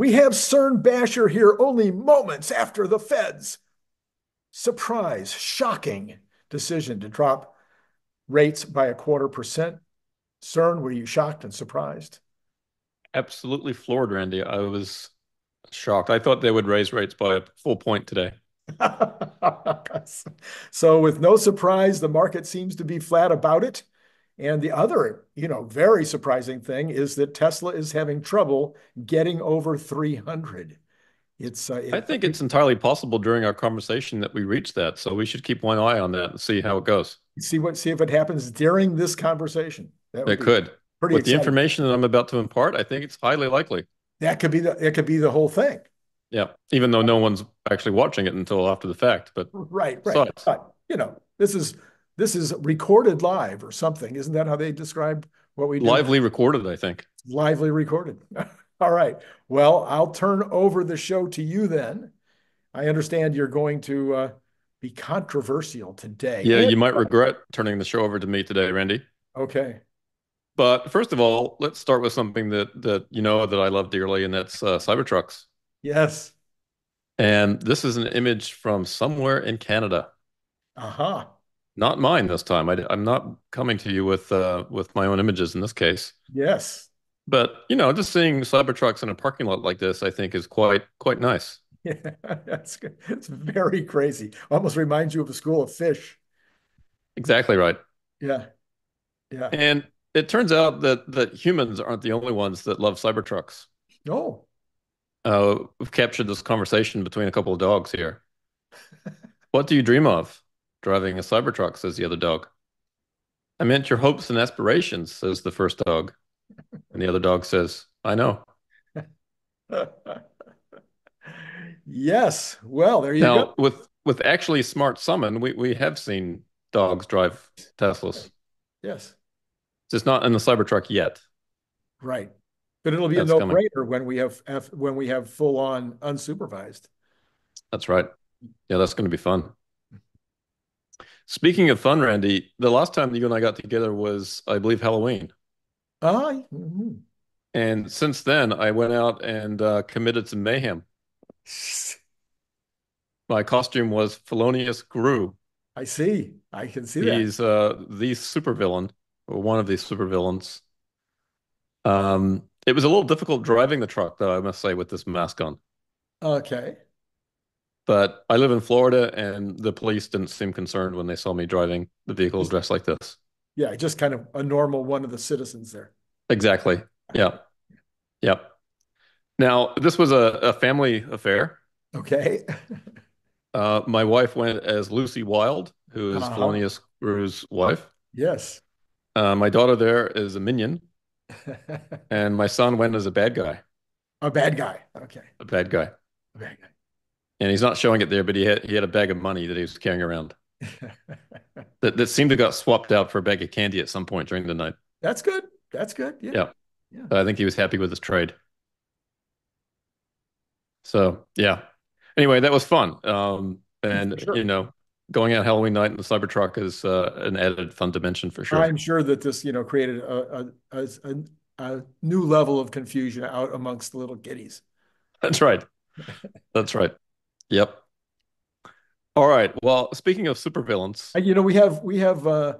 We have Cern Basher here only moments after the Fed's surprise, shocking decision to drop rates by a quarter percent. Cern, were you shocked and surprised? Absolutely floored, Randy. I was shocked. I thought they would raise rates by a full point today. so, with no surprise, the market seems to be flat about it. And the other, you know, very surprising thing is that Tesla is having trouble getting over 300. It's. Uh, it, I think it's entirely possible during our conversation that we reach that. So we should keep one eye on that and see how it goes. See what see if it happens during this conversation. it could. Pretty With exciting. the information that I'm about to impart, I think it's highly likely. That could be the it could be the whole thing. Yeah, even though no one's actually watching it until after the fact, but right, right. But, you know, this is this is recorded live or something. Isn't that how they describe what we do? Lively recorded, I think. Lively recorded. All right. Well, I'll turn over the show to you then. I understand you're going to uh, be controversial today. Yeah, you might regret turning the show over to me today, Randy. Okay. But first of all, let's start with something that that you know that I love dearly, and that's uh, Cybertrucks. Yes. And this is an image from somewhere in Canada. Uh huh. Not mine this time. I, am not coming to you with uh, with my own images in this case. Yes. But you know, just seeing Cybertrucks in a parking lot like this, I think, is quite quite nice. Yeah, that's good. It's very crazy. Almost reminds you of a school of fish. Exactly right. Yeah. Yeah. And it turns out that that humans aren't the only ones that love Cybertrucks. No. Uh, we've captured this conversation between a couple of dogs here. what do you dream of? Driving a Cybertruck, says the other dog. I meant your hopes and aspirations, says the first dog. And the other dog says, I know. yes. Well, there you now, go. With with actually smart summon, we, we have seen dogs drive Teslas. Yes. Just not in the Cybertruck yet. Right. But it'll be That's a no-brainer when we have when we have full-on unsupervised. That's right. Yeah, that's going to be fun. Speaking of fun, Randy, the last time that you and I got together was, I believe, Halloween. Ah. Mm-hmm. And since then, I went out and uh, committed some mayhem. My costume was Felonious Gru. I see. I can see that. He's uh, the supervillain, or one of these supervillains. Um, it was a little difficult driving the truck, though, I must say, with this mask on. Okay. But I live in Florida, and the police didn't seem concerned when they saw me driving the vehicles dressed like this. Yeah, just kind of a normal one of the citizens there. Exactly. Yeah. Yep. Now, this was a, a family affair. Okay. uh, my wife went as Lucy Wilde, who is uh-huh. Wife. Yes. Uh, my daughter there is a minion. and my son went as a bad guy. A bad guy. Okay. A bad guy. A bad guy. And he's not showing it there, but he had he had a bag of money that he was carrying around. that that seemed to got swapped out for a bag of candy at some point during the night. That's good. That's good. Yeah. Yeah. yeah. I think he was happy with his trade. So yeah. Anyway, that was fun. Um, and sure. you know, going out Halloween night in the Cybertruck is uh, an added fun dimension for sure. I'm sure that this, you know, created a, a, a, a new level of confusion out amongst the little kiddies. That's right. That's right. Yep. All right. Well, speaking of supervillains, you know, we have we have uh,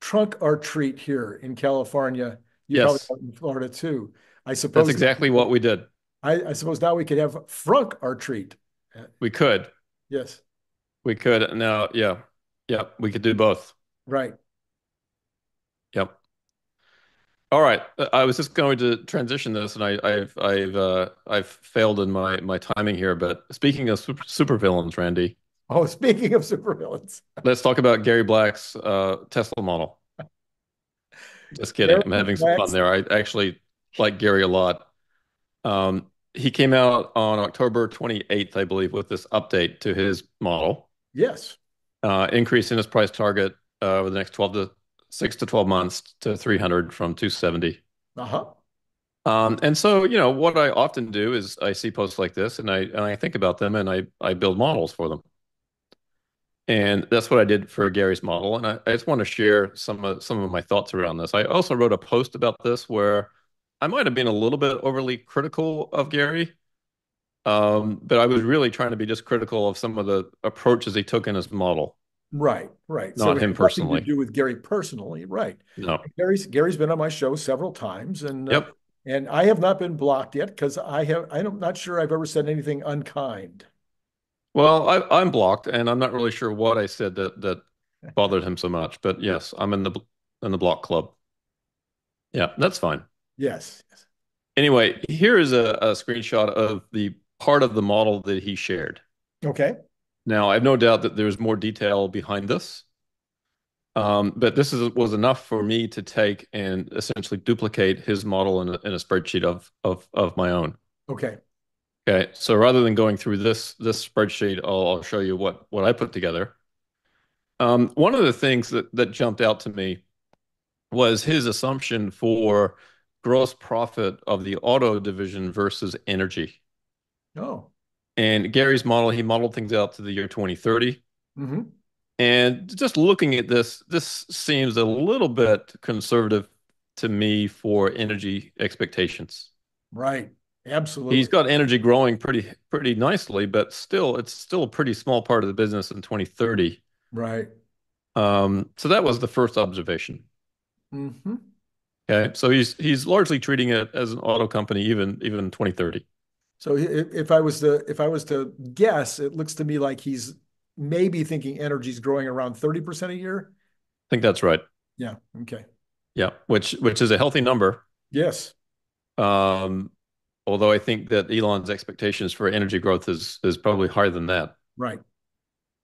trunk or treat here in California. You yes. probably in Florida too. I suppose that's exactly what we did. I, I suppose now we could have frunk or treat. We could. Yes. We could now, yeah, yeah, we could do both. Right. Yep. All right. I was just going to transition this, and I, have I've uh, I've failed in my my timing here. But speaking of super, super villains, Randy. Oh, speaking of super villains, let's talk about Gary Black's uh, Tesla model. Just kidding. Gary I'm having some fun there. I actually like Gary a lot. Um, he came out on October 28th, I believe, with this update to his model. Yes. Uh, increase in his price target uh, over the next 12 to 6 to 12 months to 300 from 270. Uh-huh. Um, and so, you know, what I often do is I see posts like this and I and I think about them and I I build models for them. And that's what I did for Gary's model. And I, I just want to share some of some of my thoughts around this. I also wrote a post about this where I might have been a little bit overly critical of Gary Um, but I was really trying to be just critical of some of the approaches he took in his model. Right, right. Not so him personally. to do with Gary personally, right? No. Gary's Gary's been on my show several times, and yep. Uh, and I have not been blocked yet because I have I'm not sure I've ever said anything unkind. Well, I, am blocked, and I'm not really sure what I said that that bothered him so much. But yes, I'm in the in the block club. Yeah, that's fine. Yes. yes. Anyway, here is a, a screenshot of the part of the model that he shared. Okay. Now, I have no doubt that there's more detail behind this. Um, but this is, was enough for me to take and essentially duplicate his model in a, in a spreadsheet of, of, of my own. Okay. Okay. So rather than going through this, this spreadsheet, I'll, I'll show you what, what I put together. Um, one of the things that, that jumped out to me was his assumption for gross profit of the auto division versus energy. Oh. And Gary's model, he modeled things out to the year 2030. Mm-hmm. And just looking at this, this seems a little bit conservative to me for energy expectations. Right. Absolutely. He's got energy growing pretty pretty nicely, but still it's still a pretty small part of the business in 2030. Right. Um, so that was the first observation. Mm-hmm. Okay. So he's he's largely treating it as an auto company even even in 2030. So if I was to if I was to guess, it looks to me like he's maybe thinking energy is growing around 30% a year. I think that's right. Yeah. Okay. Yeah, which which is a healthy number. Yes. Um, although I think that Elon's expectations for energy growth is is probably higher than that. Right.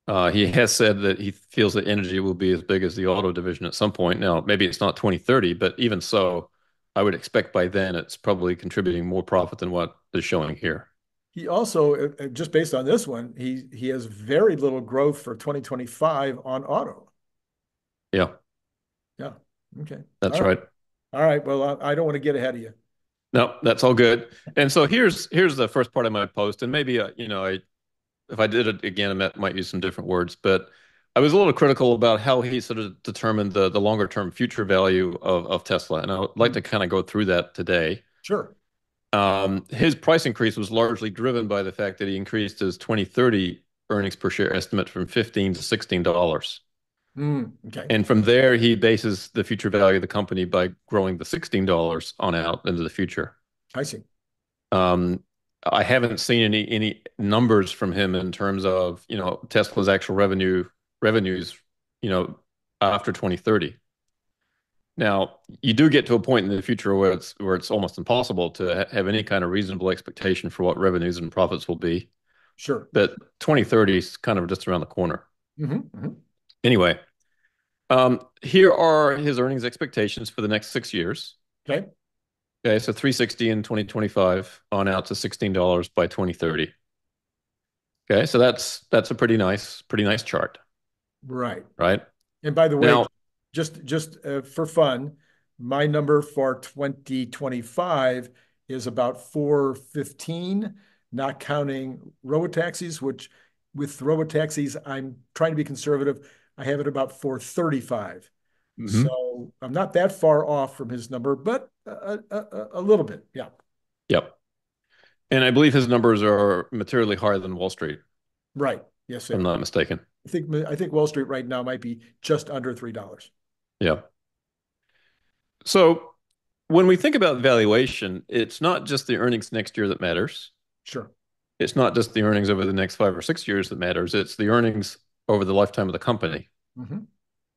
Uh, he has said that he feels that energy will be as big as the auto division at some point. Now, maybe it's not 2030, but even so, I would expect by then it's probably contributing more profit than what is showing here. He also, uh, uh, just based on this one, he he has very little growth for 2025 on auto. Yeah. Yeah. Okay. That's all right. right. All right. Well, I don't want to get ahead of you. No, that's all good. And so here's here's the first part of my post, and maybe uh, you know, I if I did it again, I might use some different words, but I was a little critical about how he sort of determined the the longer term future value of of Tesla, and I would like to kind of go through that today. Sure. Um, his price increase was largely driven by the fact that he increased his 2030 earnings per share estimate from 15 to 16 dollars. Mm, okay. And from there, he bases the future value of the company by growing the sixteen dollars on out into the future. I see. Um, I haven't seen any any numbers from him in terms of you know Tesla's actual revenue revenues, you know, after 2030. Now, you do get to a point in the future where it's where it's almost impossible to ha- have any kind of reasonable expectation for what revenues and profits will be. Sure. But 2030 is kind of just around the corner. Mm-hmm, mm-hmm. Anyway, um, here are his earnings expectations for the next six years. Okay. Okay, so 360 in 2025 on out to $16 by 2030. Okay, so that's that's a pretty nice pretty nice chart. Right. Right. And by the way, now, just just uh, for fun, my number for 2025 is about 415, not counting robotaxis, which with robotaxis, I'm trying to be conservative. I have it about 435. Mm-hmm. So I'm not that far off from his number, but a, a, a little bit. Yeah. Yep. And I believe his numbers are materially higher than Wall Street. Right. Yes. sir. I'm not mistaken. I think I think Wall Street right now might be just under three dollars. Yeah. So when we think about valuation, it's not just the earnings next year that matters. Sure. It's not just the earnings over the next five or six years that matters. It's the earnings over the lifetime of the company. Mm-hmm.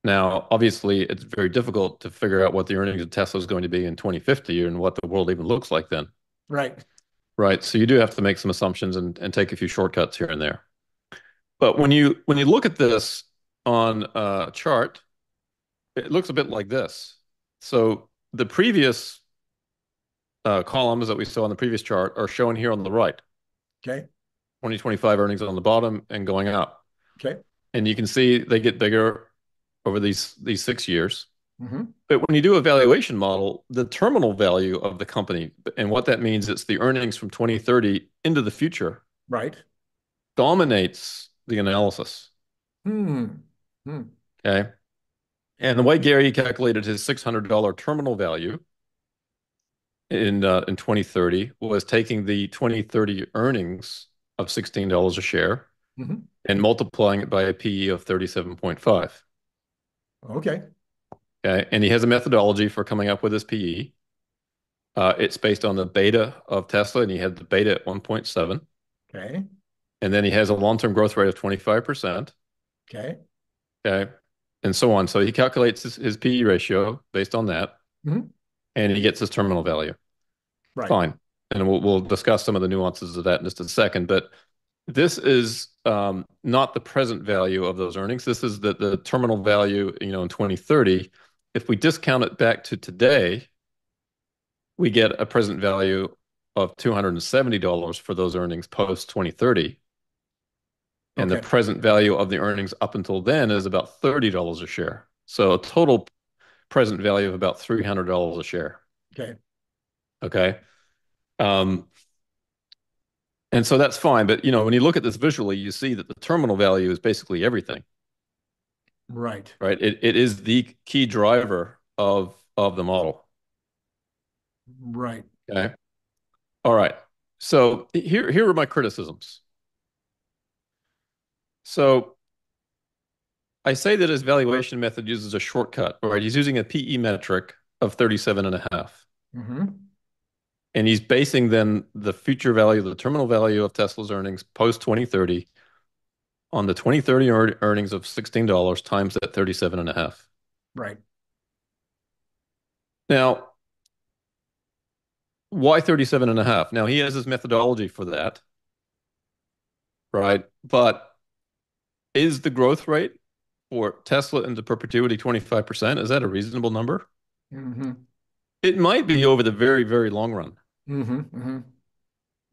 Now, obviously, it's very difficult to figure out what the earnings of Tesla is going to be in 2050 and what the world even looks like then. Right. Right. So you do have to make some assumptions and, and take a few shortcuts here and there. But when you when you look at this on a chart, it looks a bit like this. So the previous uh, columns that we saw on the previous chart are shown here on the right. Okay. 2025 earnings on the bottom and going up. Okay. And you can see they get bigger over these these six years. Mm-hmm. But when you do a valuation model, the terminal value of the company, and what that means, it's the earnings from 2030 into the future. Right. Dominates the analysis. Hmm. hmm. Okay. And the way Gary calculated his $600 terminal value in uh, in 2030 was taking the 2030 earnings of $16 a share hmm and multiplying it by a PE of 37.5. Okay. Okay. And he has a methodology for coming up with his PE. Uh, it's based on the beta of Tesla, and he had the beta at 1.7. Okay. And then he has a long-term growth rate of 25%. Okay. Okay. And so on. So he calculates his, his PE ratio based on that, Mhm. and he gets his terminal value. Right. Fine. And we'll, we'll discuss some of the nuances of that in just a second. But this is um, not the present value of those earnings. This is the, the terminal value, you know, in 2030. If we discount it back to today, we get a present value of $270 for those earnings post 2030. And the present value of the earnings up until then is about $30 a share. So a total present value of about $300 a share. Okay. Okay. Um, and so that's fine. But, you know, when you look at this visually, you see that the terminal value is basically everything, Right. right? It, it is the key driver of, of the model. Right. Okay. All right. So here, here are my criticisms. So I say that his valuation method uses a shortcut, right? He's using a PE metric of 37 and a half. hmm And he's basing then the future value, the terminal value of Tesla's earnings post 2030 on the 2030 earnings of $16 times that 37 and a half. Right. Now, why 37 and a half? Now, he has his methodology for that, right? But is the growth rate for Tesla into perpetuity 25%? Is that a reasonable number? hmm It might be over the very, very long run. hmm hmm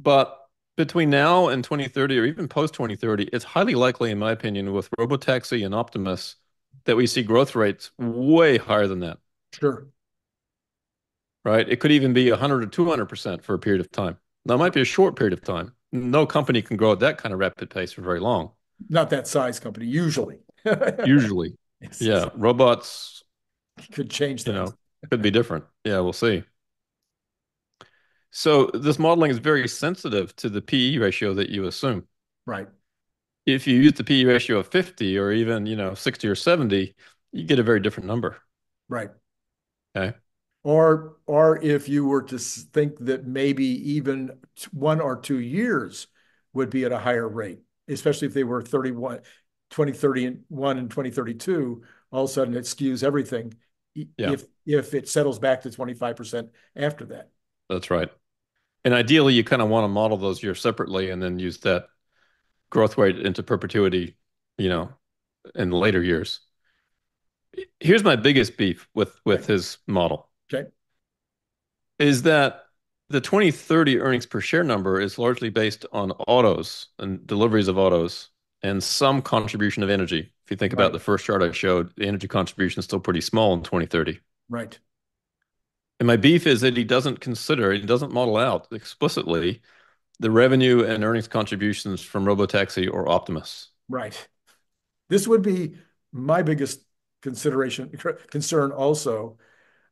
But between now and 2030, or even post 2030, it's highly likely, in my opinion, with Robotaxi and Optimus, that we see growth rates way higher than that, Sure. right? It could even be 100 or 200% for a period of time. Now, it might be a short period of time. No company can grow at that kind of rapid pace for very long, Not that size company, usually. usually. It's- Yeah, robots, Could change you know, could be different. Yeah, we'll see. So this modeling is very sensitive to the PE ratio that you assume. Right. if you use the PE ratio of 50 or even, you know, 60 or 70, you get a very different number. Right. Okay. Or, or if you were to think that maybe even one or two years would be at a higher rate, especially if they were 31, 2031 and 2032, all of a sudden it skews everything. Yeah. If, if it settles back to 25% after that. That's right. And ideally, you kind of want to model those years separately and then use that growth rate into perpetuity, you know, in the later years. Here's my biggest beef with with Okay. his model Okay. is that the 2030 earnings per share number is largely based on autos and deliveries of autos and some contribution of energy. If you think Right. about the first chart I showed, the energy contribution is still pretty small in 2030. Right. And my beef is that he doesn't consider, he doesn't model out explicitly the revenue and earnings contributions from Robotaxi or Optimus. Right. This would be my biggest consideration, concern also.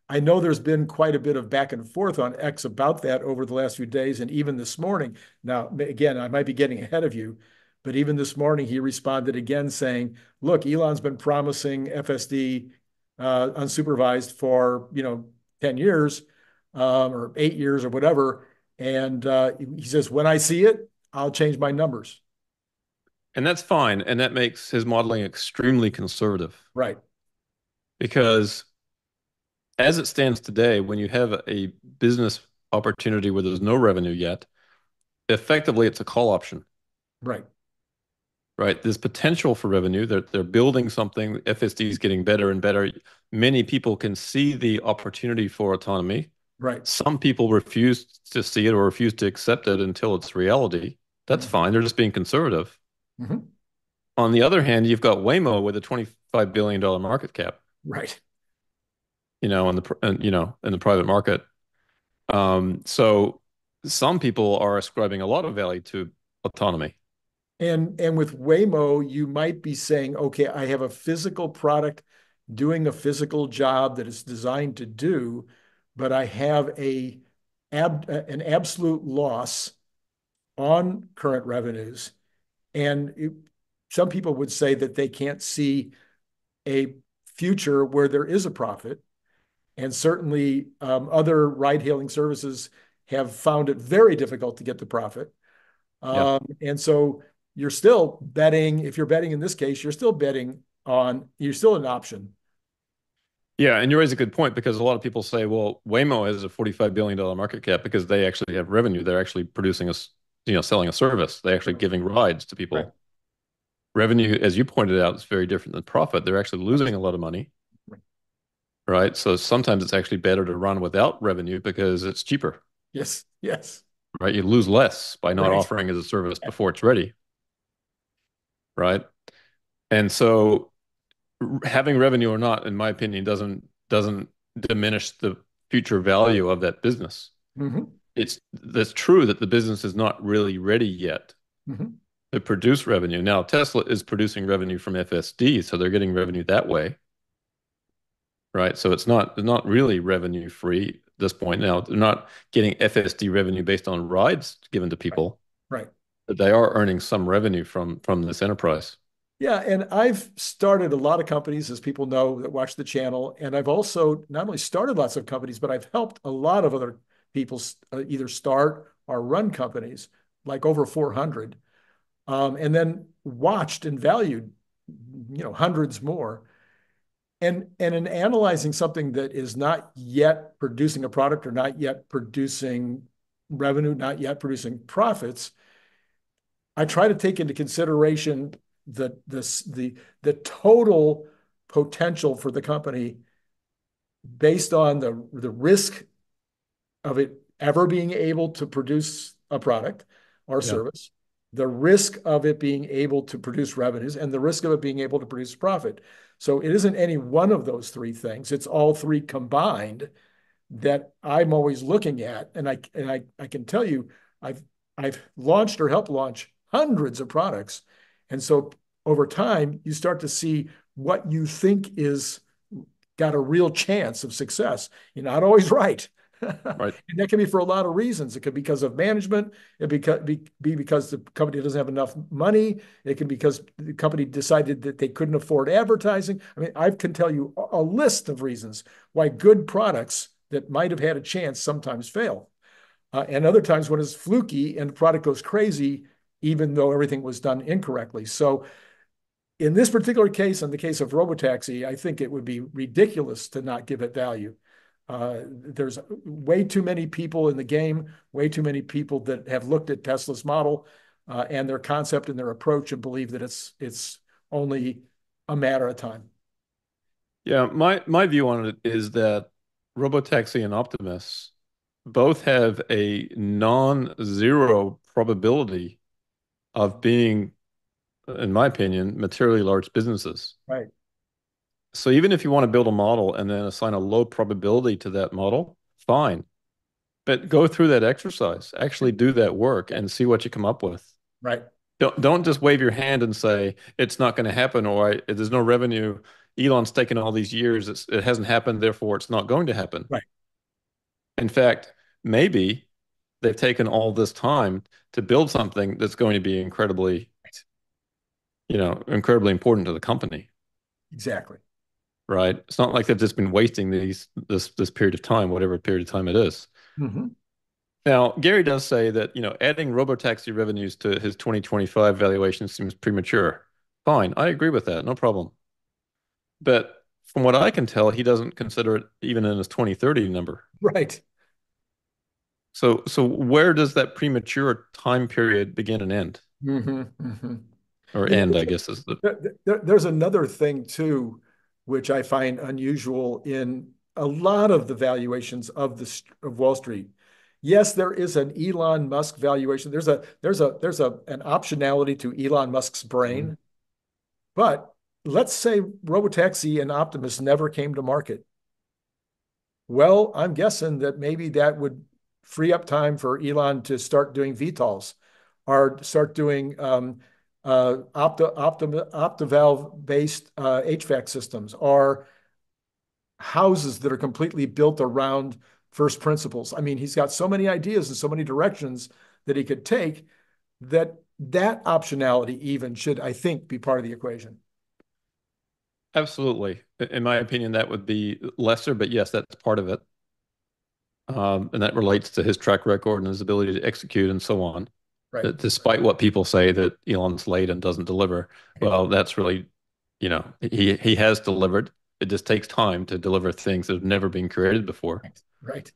I know there's been quite a bit of back and forth on X about that over the last few days and even this morning. Now, again, I might be getting ahead of you, but even this morning he responded again saying, look, Elon's been promising FSD uh, unsupervised for, you know, 10 years um, or eight years or whatever. And uh, he says, when I see it, I'll change my numbers. And that's fine. And that makes his modeling extremely conservative Right. because as it stands today, when you have a business opportunity where there's no revenue yet, effectively it's a call option, Right. right? There's potential for revenue. They're, they're building something. FSD is getting better and better. Many people can see the opportunity for autonomy. Right. Some people refuse to see it or refuse to accept it until it's reality. That's Mhm. fine. They're just being conservative. Mhm. On the other hand, you've got Waymo with a $25 billion market cap, Right. You know, in the, in, you know, in the private market. Um, so some people are ascribing a lot of value to autonomy. And and with Waymo, you might be saying, okay, I have a physical product doing a physical job that it's designed to do, but I have a ab, an absolute loss on current revenues. And some people would say that they can't see a future where there is a profit. And certainly, um, other ride-hailing services have found it very difficult to get the profit. Um, and so you're still betting, if you're betting in this case, you're still betting on, you're still an option. Yeah. And you raise a good point because a lot of people say, well, Waymo has a $45 billion market cap because they actually have revenue. They're actually producing a, you know, selling a service. They're actually giving rides to people. Revenue, as you pointed out, is very different than profit. They're actually losing a lot of money. Right. So sometimes it's actually better to run without revenue because it's cheaper. Yes. Yes. Right. You lose less by not offering as a service before it's ready. Right. And so having revenue or not, in my opinion, doesn't doesn't diminish the future value of that business. Mm-hmm. It's that's true that the business is not really ready yet mm-hmm. to produce revenue. Now, Tesla is producing revenue from FSD, so they're getting revenue that way. Right. So it's not it's not really revenue-free at this point. Now, they're not getting FSD revenue based on rides given to people. Right. But they are earning some revenue from from this enterprise. Yeah. And I've started a lot of companies, as people know that watch the channel. And I've also not only started lots of companies, but I've helped a lot of other people either start or run companies, like over 400, um, and then watched and valued, you know, hundreds more. And and in analyzing something that is not yet producing a product or not yet producing revenue, not yet producing profits, I try to take into consideration the the the, the total potential for the company based on the risk of it ever being able to produce a product or service, the risk of it being able to produce revenues, and the risk of it being able to produce profit. So it isn't any one of those three things. It's all three combined that I'm always looking at. And I and I, I can tell you, I've I've launched or helped launch hundreds of products. And so over time, you start to see what you think is got a real chance of success. You're not always right. Right. And that can be for a lot of reasons. It could be because of management. It could be because the company doesn't have enough money. It can be because the company decided that they couldn't afford advertising. I mean, I can tell you a list of reasons why good products that might have had a chance sometimes fail. Uh, and other times when it's fluky and the product goes crazy, even though everything was done incorrectly. So in this particular case, in the case of Robotaxi, I think it would be ridiculous to not give it value. Uh, there's way too many people in the game, way too many people that have looked at Tesla's model uh, and their concept and their approach and believe that it's it's only a matter of time. Yeah. My my view on it is that Robotaxi and Optimus both have a non-zero probability of being, in my opinion, materially large businesses. Right. So even if you want to build a model and then assign a low probability to that model, fine. But go through that exercise, actually do that work and see what you come up with. Right. Don't don't just wave your hand and say, it's not going to happen or there's no revenue. Elon's taken all these years. It hasn't happened. Therefore, it's not going to happen. Right. In fact, maybe they've taken all this time to build something that's going to be incredibly, you know, incredibly important to the company. Exactly. Right. It's not like they've just been wasting these this this period of time, whatever period of time it is. Mm-hmm. Now, Gary does say that, you know, adding Robotaxi revenues to his 2025 valuation seems premature. Fine. I agree with that. No problem. But from what I can tell, he doesn't consider it even in his 2030 number. Right. So so where does that premature time period begin and end? Mm-hmm, mm-hmm. Or end, I guess, is the. There's another thing too, which I find unusual in a lot of the valuations of the of Wall Street. Yes, there is an Elon Musk valuation. There's a there's a there's a an optionality to Elon Musk's brain. Mm-hmm. But let's say Robotaxi and Optimus never came to market. Well, I'm guessing that maybe that would free up time for Elon to start doing VTOLs or start doing um, Optival-based HVAC systems are houses that are completely built around first principles. I mean, he's got so many ideas and so many directions that he could take that that optionality even should, I think, be part of the equation. Absolutely. In my opinion, that would be lesser, but yes, that's part of it. Um, and that relates to his track record and his ability to execute and so on. Right. Despite what people say that Elon's late and doesn't deliver, well, that's really, you know, he he has delivered. It just takes time to deliver things that have never been created before. Right.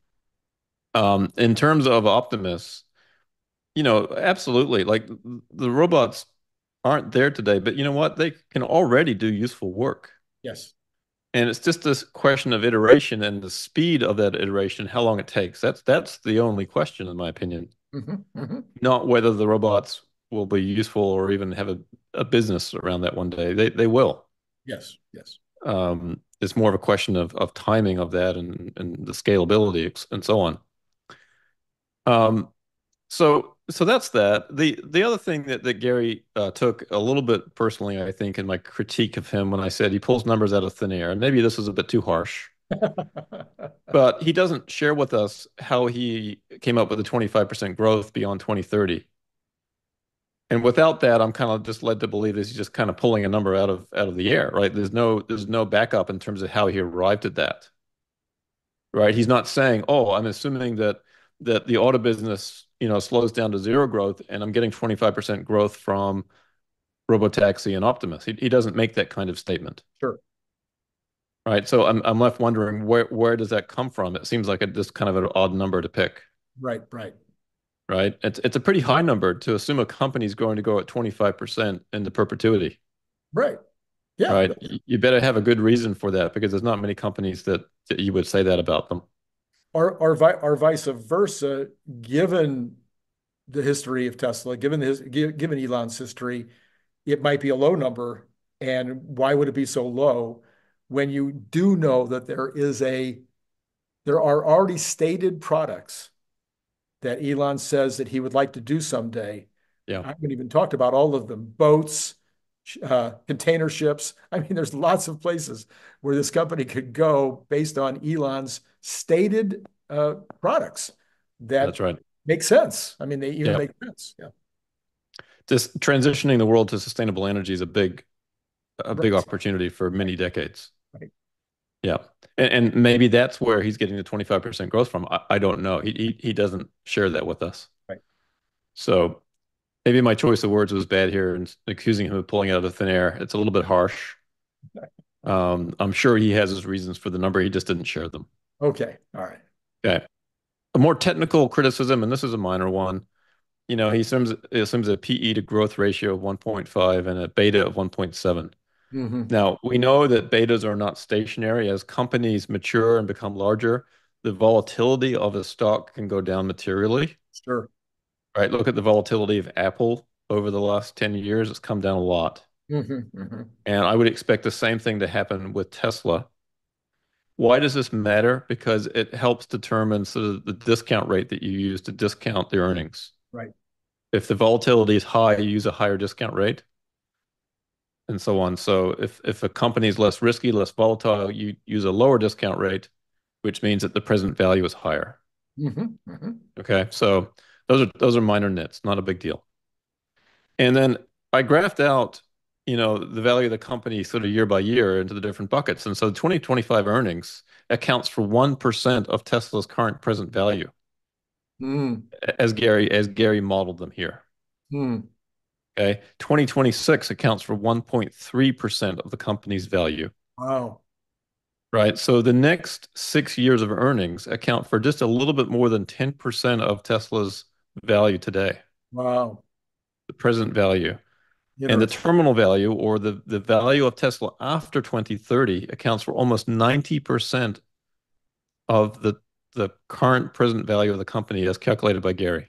Um, in terms of Optimus, you know, absolutely. Like the robots aren't there today, but you know what? They can already do useful work. Yes. And it's just this question of iteration and the speed of that iteration, how long it takes. That's that's the only question, in my opinion. Mm-hmm, mm-hmm. Not whether the robots will be useful or even have a, a business around that one day. They they will. Yes, yes. Um, it's more of a question of of timing of that and and the scalability and so on. Um, so so that's that. The the other thing that that Gary uh, took a little bit personally, I think, in my critique of him when I said he pulls numbers out of thin air, and maybe this is a bit too harsh, but he doesn't share with us how he came up with the 25% growth beyond 2030. And without that, I'm kind of just led to believe that he's just kind of pulling a number out of out of the air, right? There's no there's no backup in terms of how he arrived at that. Right? He's not saying, "Oh, I'm assuming that that the auto business you know, slows down to zero growth and I'm getting 25% growth from Robotaxi and Optimus. He, he doesn't make that kind of statement. Sure. Right. So I'm, I'm left wondering where, where does that come from? It seems like a, just kind of an odd number to pick. Right, right. Right. It's, it's a pretty high number to assume a company's going to go at 25% into perpetuity. Right. Yeah. Right. You better have a good reason for that because there's not many companies that, that you would say that about them or, or, or vice versa, given the history of Tesla, given his given Elon's history, it might be a low number. And why would it be so low when you do know that there is a there are already stated products that Elon says that he would like to do someday. Yeah. I haven't even talked about all of them. Boats, uh, container ships. I mean, there's lots of places where this company could go based on Elon's stated uh, products that That's right. make sense. I mean, they even make sense. Yeah. Just transitioning the world to sustainable energy is a big, a right. big opportunity for many decades. Yeah. And, and, maybe that's where he's getting the 25% growth from. I, I don't know. He, he, he doesn't share that with us. Right. So maybe my choice of words was bad here and accusing him of pulling out of thin air. It's a little bit harsh. Um, I'm sure he has his reasons for the number. He just didn't share them. Okay. All right. Okay. A more technical criticism, and this is a minor one. You know, he assumes, he assumes a PE to growth ratio of 1.5 and a beta of 1.7. Mm-hmm. Now, we know that betas are not stationary. As companies mature and become larger, the volatility of a stock can go down materially. Sure. Right. Look at the volatility of Apple over the last 10 years. It's come down a lot. Mm-hmm, mm-hmm. And I would expect the same thing to happen with Tesla. Why does this matter? Because it helps determine sort of the discount rate that you use to discount the earnings. Right. If the volatility is high, you use a higher discount rate and so on. So if, if a company is less risky, less volatile, you use a lower discount rate, which means that the present value is higher. Mm-hmm, mm-hmm. Okay. So those are those are minor nits, not a big deal. And then I graphed out you know, the value of the company sort of year by year into the different buckets. And so the 2025 earnings accounts for 1% of Tesla's current present value. Mm. As Gary as Gary modeled them here. Mm. Okay. 2026 accounts for 1.3% of the company's value. Wow. Right. So the next six years of earnings account for just a little bit more than 10% of Tesla's value today. Wow. The present value. And the terminal value or the, the value of Tesla after 2030 accounts for almost 90% of the, the current present value of the company as calculated by Gary.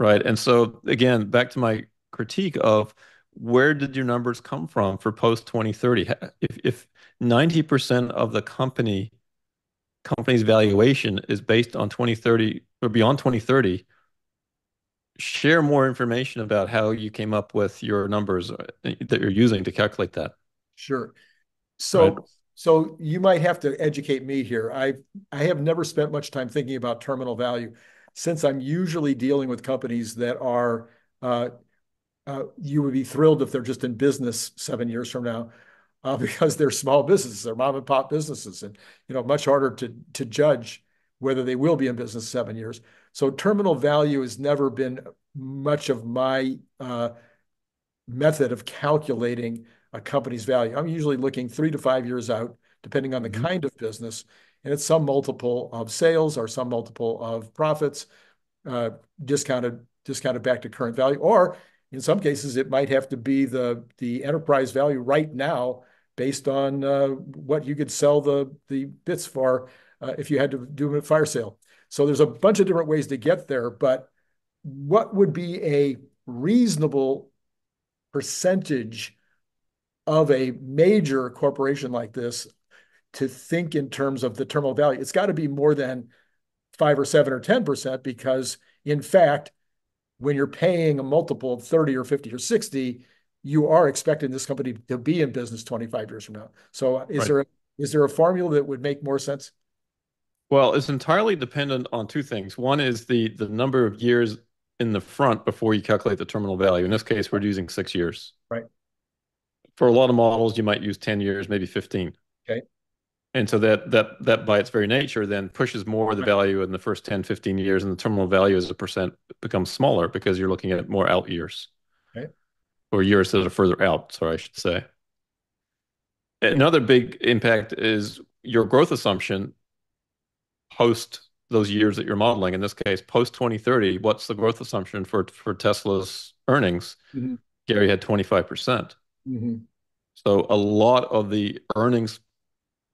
Right. And so, again, back to my critique of where did your numbers come from for post 2030? If, if 90% of the company company's valuation is based on 2030 or beyond 2030, share more information about how you came up with your numbers uh, that you're using to calculate that. Sure. So, right. So you might have to educate me here. I I have never spent much time thinking about terminal value since I'm usually dealing with companies that are uh, uh, you would be thrilled if they're just in business seven years from now uh, because they're small businesses, they're mom and pop businesses, and you know much harder to to judge whether they will be in business seven years. So terminal value has never been much of my uh, method of calculating a company's value. I'm usually looking three to five years out, depending on the mm-hmm. kind of business, and it's some multiple of sales or some multiple of profits, uh, discounted discounted back to current value, or in some cases, it might have to be the the enterprise value right now based on uh, what you could sell the the bits for uh, if you had to do a fire sale. So there's a bunch of different ways to get there, but what would be a reasonable percentage of a major corporation like this to think in terms of the terminal value? It's got to be more than five or seven or 10% because, in fact, when you're paying a multiple of 30 or 50 or 60, you are expecting this company to be in business 25 years from now. So is right. there is there a formula that would make more sense? Well, it's entirely dependent on two things. One is the the number of years in the front before you calculate the terminal value. In this case, we're using six years. Right. For a lot of models, you might use 10 years, maybe 15. Okay and so that that that by its very nature then pushes more of the value in the first 10 15 years and the terminal value as a percent becomes smaller because you're looking at more out years okay. or years that are further out sorry i should say another big impact is your growth assumption post those years that you're modeling in this case post 2030 what's the growth assumption for for tesla's earnings mm-hmm. gary had 25% mm-hmm. so a lot of the earnings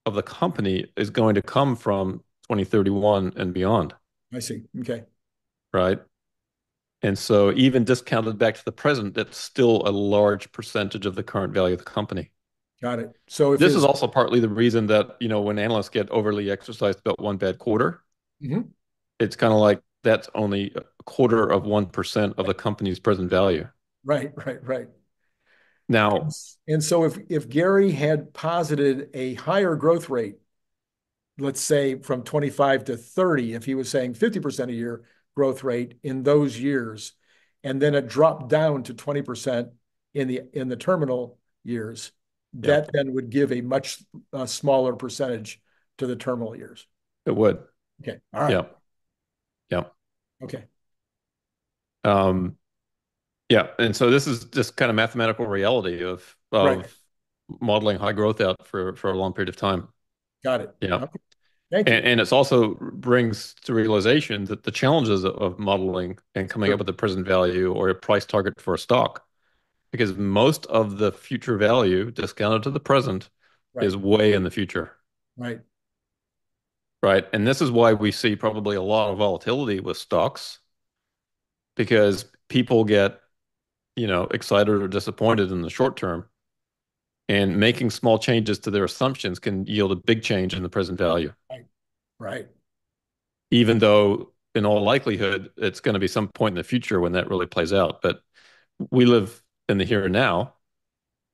of the company is going to come from 2031 and beyond. I see. Okay. Right. And so even discounted back to the present, that's still a large percentage of the current value of the company. Got it. So this is also partly the reason that, you know, when analysts get overly exercised about one bad quarter, mm-hmm. it's kind of like that's only a quarter of 1% of the company's present value. Right, right, right. Now, and so if if Gary had posited a higher growth rate, let's say from 25 to 30, if he was saying 50% a year growth rate in those years, and then it dropped down to 20% in the in the terminal years, yeah. that then would give a much uh, smaller percentage to the terminal years. It would. Okay. All right. Yeah. Yeah. Okay. Um, yeah, and so this is just kind of mathematical reality of of right. modeling high growth out for for a long period of time. Got it. Yeah. Okay. Thank you. And, and it's also brings to realization that the challenges of modeling and coming sure. up with a present value or a price target for a stock, because most of the future value discounted to the present right. is way in the future. Right. Right. And this is why we see probably a lot of volatility with stocks because people get you know, excited or disappointed in the short term. And making small changes to their assumptions can yield a big change in the present value. Right. Right. Even though, in all likelihood, it's going to be some point in the future when that really plays out. But we live in the here and now.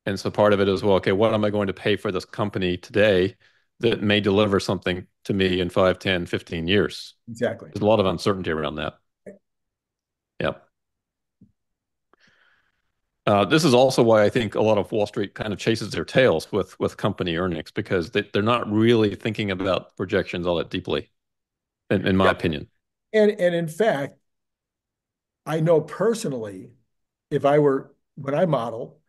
And so part of it is, well, okay, what am I going to pay for this company today that may deliver something to me in 5, 10, 15 years? Exactly. There's a lot of uncertainty around that. Yep. Uh, this is also why I think a lot of Wall Street kind of chases their tails with with company earnings because they, they're not really thinking about projections all that deeply, in, in my yeah. opinion. And and in fact, I know personally, if I were when I model,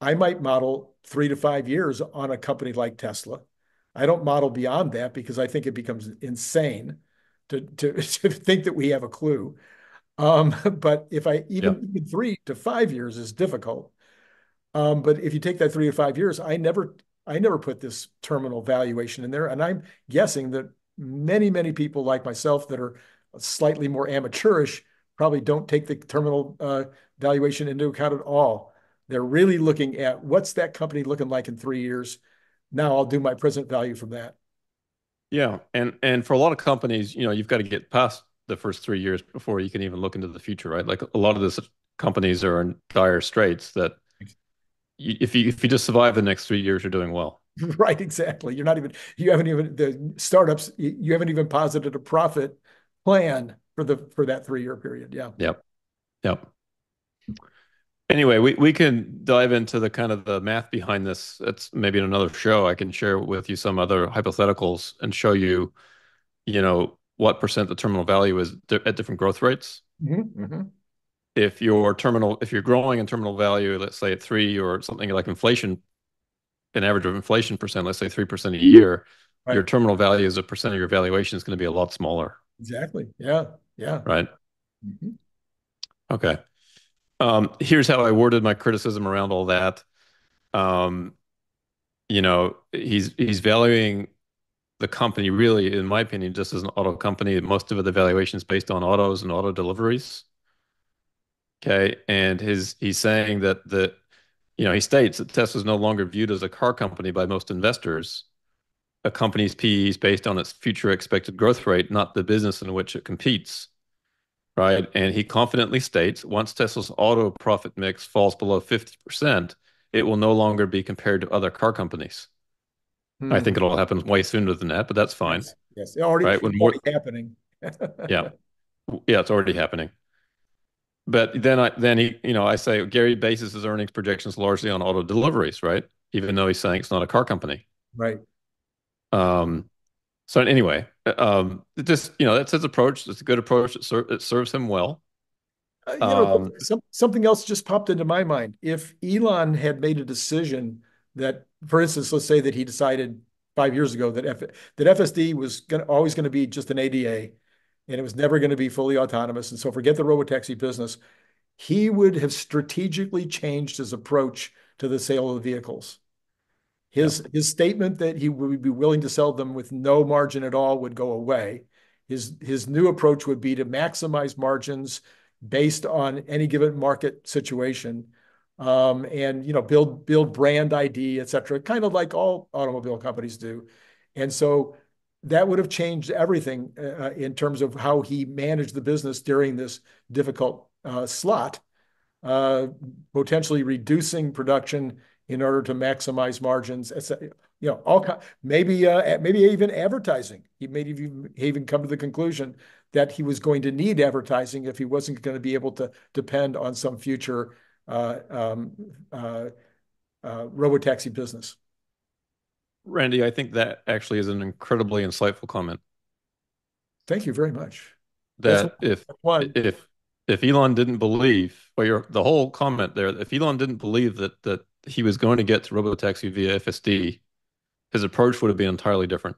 I might model three to five years on a company like Tesla. I don't model beyond that because I think it becomes insane to to, to think that we have a clue. Um, but if I even, even three to five years is difficult. Um, but if you take that three to five years, I never I never put this terminal valuation in there. And I'm guessing that many, many people like myself that are slightly more amateurish probably don't take the terminal uh, valuation into account at all. They're really looking at what's that company looking like in three years. Now I'll do my present value from that. Yeah, and and for a lot of companies, you know, you've got to get past the first three years before you can even look into the future, right? Like a lot of these companies are in dire straits that you, if you if you just survive the next three years, you're doing well. Right, exactly. You're not even, you haven't even, the startups, you haven't even posited a profit plan for the, for that three-year period. Yeah. Yep. Yep. Anyway, we, we can dive into the kind of the math behind this. It's maybe in another show. I can share with you some other hypotheticals and show you, you know, what percent the terminal value is at different growth rates. Mm-hmm, mm-hmm. If your terminal, if you're growing in terminal value, let's say at three or something like inflation, an average of inflation percent, let's say 3% a year, right. your terminal value as a percent of your valuation is going to be a lot smaller. Exactly. Yeah. Yeah. Right. Mm-hmm. Okay. Um, here's how I worded my criticism around all that. Um, you know, he's he's valuing the company really, in my opinion, just as an auto company. Most of the valuation is based on autos and auto deliveries. Okay, and his he's saying that the, you know, he states that Tesla is no longer viewed as a car company by most investors. A company's PE is based on its future expected growth rate, not the business in which it competes right? And he confidently states once Tesla's auto profit mix falls below 50%, it will no longer be compared to other car companies. Hmm. I think it'll happen way sooner than that, but that's fine. Yes, yes. It already, right? when more, happening. yeah, yeah, it's already happening. But then I then he you know I say Gary bases his earnings projections largely on auto deliveries, right? Even though he's saying it's not a car company, right? Um, so anyway, um, just you know, that's his approach. It's a good approach. It, ser- it serves him well. Uh, you know, um, some, something else just popped into my mind. If Elon had made a decision that, for instance, let's say that he decided five years ago that F, that FSD was gonna, always going to be just an ADA, and it was never going to be fully autonomous, and so forget the robotaxi business, he would have strategically changed his approach to the sale of the vehicles. His yeah. his statement that he would be willing to sell them with no margin at all would go away. His his new approach would be to maximize margins based on any given market situation, um, and you know build build brand ID, et cetera, kind of like all automobile companies do. And so that would have changed everything uh, in terms of how he managed the business during this difficult uh, slot, uh, potentially reducing production in order to maximize margins. You know, all maybe uh, maybe even advertising. He made even even come to the conclusion that he was going to need advertising if he wasn't going to be able to depend on some future uh, uh, uh, Uh, um, uh, uh, robotaxi business. Randy, I think that actually is an incredibly insightful comment. Thank you very much. That if if if Elon didn't believe, or your the whole comment there, if Elon didn't believe that that he was going to get to robotaxi via FSD, his approach would have been entirely different.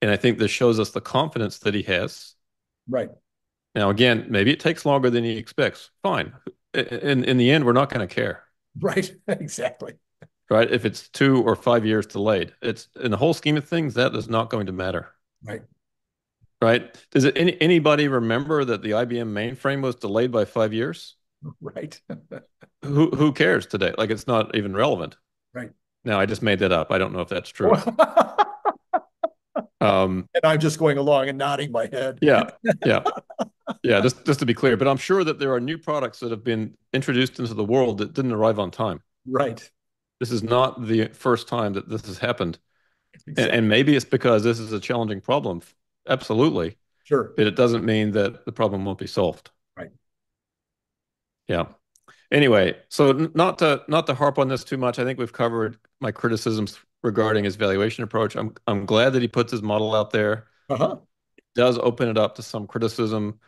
And I think this shows us the confidence that he has. Right. Now, again, maybe it takes longer than he expects. Fine. In in the end, we're not going to care. Right. exactly. Right. If it's two or five years delayed, it's in the whole scheme of things that is not going to matter. Right. Right. Does it any, anybody remember that the IBM mainframe was delayed by five years? Right. who who cares today? Like it's not even relevant. Right. Now I just made that up. I don't know if that's true. um, and I'm just going along and nodding my head. yeah, yeah, yeah. Just just to be clear, but I'm sure that there are new products that have been introduced into the world that didn't arrive on time. Right. This is not the first time that this has happened, exactly. and, and maybe it's because this is a challenging problem. Absolutely. Sure. But it doesn't mean that the problem won't be solved. Right. Yeah. Anyway, so not to not to harp on this too much, I think we've covered my criticisms regarding his valuation approach. I'm I'm glad that he puts his model out there. Uh-huh. It does open it up to some criticism.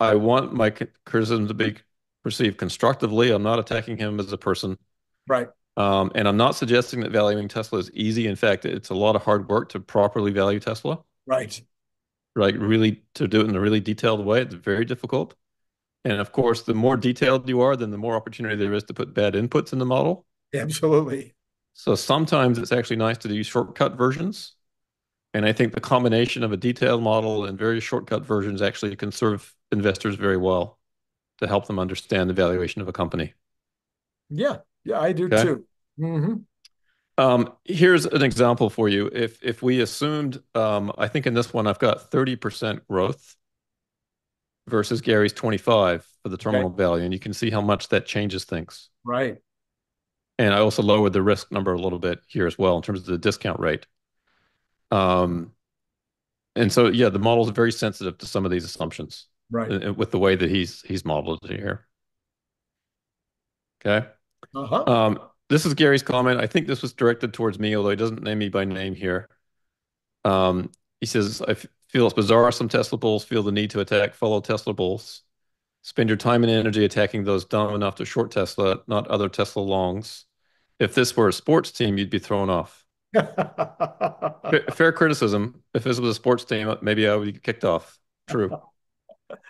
I want my criticism to be perceived constructively. I'm not attacking him as a person. Right. Um, and I'm not suggesting that valuing Tesla is easy. In fact, it's a lot of hard work to properly value Tesla. Right. Like really to do it in a really detailed way. It's very difficult. And of course, the more detailed you are, then the more opportunity there is to put bad inputs in the model. Absolutely. So sometimes it's actually nice to do shortcut versions. And I think the combination of a detailed model and various shortcut versions actually can serve investors very well to help them understand the valuation of a company. Yeah, yeah, I do okay? too. Mm-hmm. Um, here's an example for you. If if we assumed, um, I think in this one I've got 30% growth versus Gary's 25 for the terminal okay. value. And you can see how much that changes things. Right. And I also lowered the risk number a little bit here as well in terms of the discount rate. Um, and so, yeah, the model is very sensitive to some of these assumptions Right. uh, with the way that he's he's modeled it here. Okay. Uh-huh. Um, this is Gary's comment. I think this was directed towards me, although he doesn't name me by name here. Um, he says, I feel it's bizarre. Some Tesla bulls feel the need to attack fellow Tesla bulls. Spend your time and energy attacking those dumb enough to short Tesla, not other Tesla longs. If this were a sports team, you'd be thrown off. fair, fair criticism. If this was a sports team, maybe I would be kicked off. True.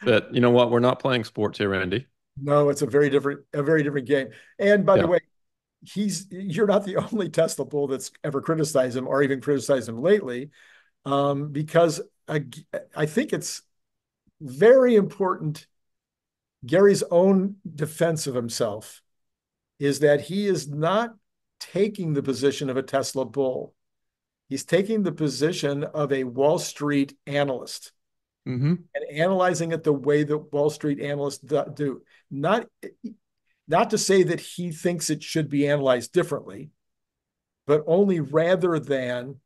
but you know what? We're not playing sports here, Randy. No, it's a very different, a very different game. And by Yeah. the way, he's you're not the only Tesla bull that's ever criticized him or even criticized him lately, um, because I, I think it's very important. Gary's own defense of himself is that he is not taking the position of a Tesla bull. He's taking the position of a Wall Street analyst Mm-hmm. and analyzing it the way that Wall Street analysts do- do. Not, not to say that he thinks it should be analyzed differently, but only rather than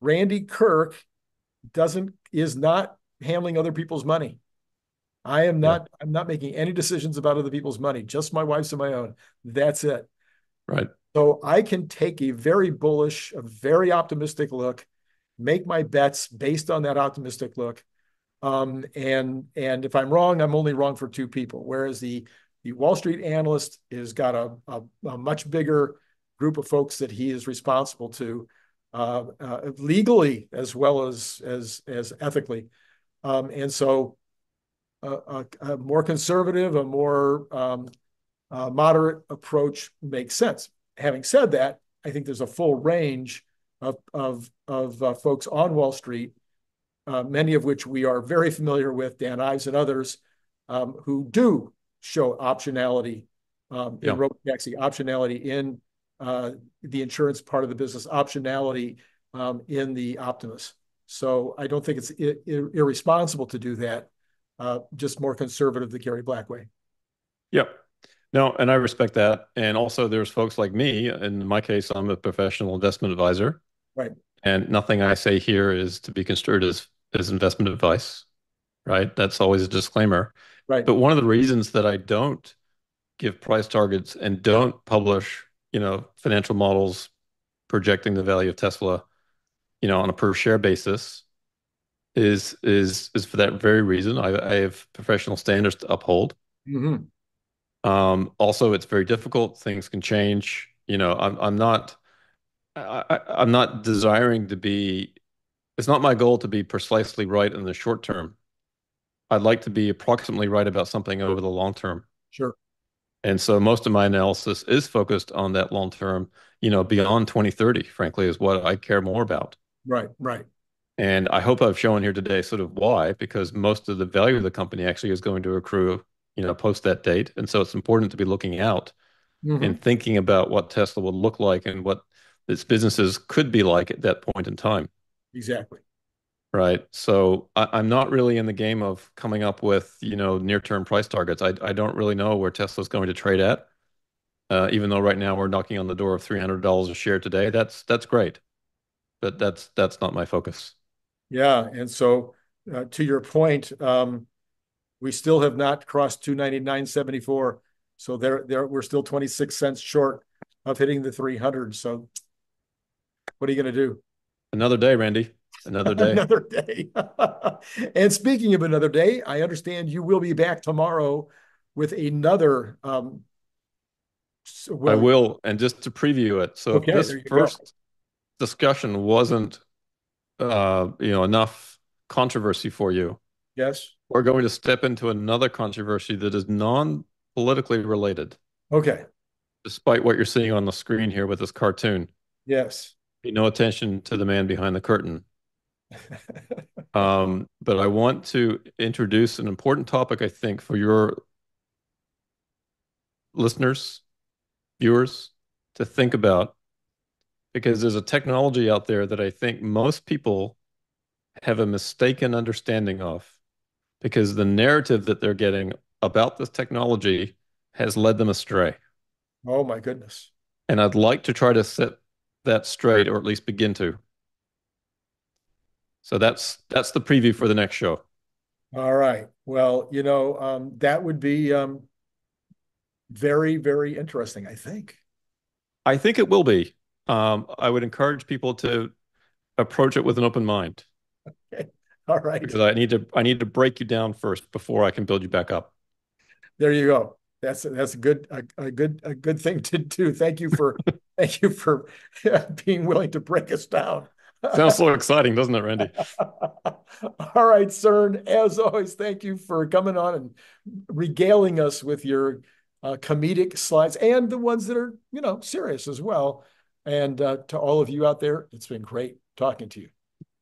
Randy Kirk doesn't is not handling other people's money. I am not. I'm not making any decisions about other people's money. Just my wife's and my own. That's it. Right. So I can take a very bullish, a very optimistic look, make my bets based on that optimistic look. Um, and and if I'm wrong, I'm only wrong for two people. Whereas the the Wall Street analyst has got a, a, a much bigger group of folks that he is responsible to, uh, uh, legally as well as as as ethically. Um, and so, a, a, more conservative, a more um, moderate approach makes sense. Having said that, I think there's a full range of of of uh, folks on Wall Street, uh, many of which we are very familiar with, Dan Ives and others, um, who do show optionality um, in Yeah. robotaxi, optionality in uh, the insurance part of the business, optionality um, in the Optimus. So I don't think it's i- i- irresponsible to do that. Uh, just more conservative the Gary Black way. Yep. No, and I respect that. And also, there's folks like me. In my case, I'm a professional investment advisor. Right. And nothing I say here is to be construed as, as investment advice, right? That's always a disclaimer. Right. But one of the reasons that I don't give price targets and don't publish, you know, financial models projecting the value of Tesla, you know, on a per share basis is is is for that very reason. I, I have professional standards to uphold. Mhm. Um, also, it's very difficult. Things can change. You know, I'm I'm not I, I'm not desiring to be. It's not my goal to be precisely right in the short term. I'd like to be approximately right about something over the long term. Sure. And so most of my analysis is focused on that long term, you know, beyond 2030, frankly, is what I care more about. Right. Right. And I hope I've shown here today sort of why, because most of the value of the company actually is going to accrue, you know, post that date. And so it's important to be looking out Mhm. and thinking about what Tesla will look like and what its businesses could be like at that point in time. Exactly. Right. So I, I'm not really in the game of coming up with, you know, near-term price targets. I, I don't really know where Tesla's going to trade at. Uh, even though right now we're knocking on the door of $300 a share today. That's that's great. But that's that's not my focus. Yeah. And so, uh, to your point, um, we still have not crossed 299.74. So there, there, we're still 26 cents short of hitting the 300. So what are you going to do? Another day, Randy. Another day. Another day. And speaking of another day, I understand you will be back tomorrow with another, um, I will. And just to preview it. So if this you go. first discussion wasn't uh, you know, enough controversy for you, yes. we're going to step into another controversy that is non-politically related, Okay. despite what you're seeing on the screen here with this cartoon. Yes. Pay no attention to the man behind the curtain. Um, but I want to introduce an important topic, I think, for your listeners, viewers to think about, because there's a technology out there that I think most people have a mistaken understanding of, because the narrative that they're getting about this technology has led them astray. Oh my goodness. and I'd like to try to set that straight, or at least begin to. So that's that's the preview for the next show. All right. Well, you know, um, that would be um, very, very interesting, I think. I think it will be. Um, I would encourage people to approach it with an open mind. Okay. All right. Because I need to I need to break you down first before I can build you back up. There you go. That's that's a good a, a good a good thing to do. Thank you for thank you for being willing to break us down. Sounds so exciting, doesn't it, Randy? All right, Cern, as always, thank you for coming on and regaling us with your uh, comedic slides and the ones that are, you know, serious as well. And uh, to all of you out there, it's been great talking to you.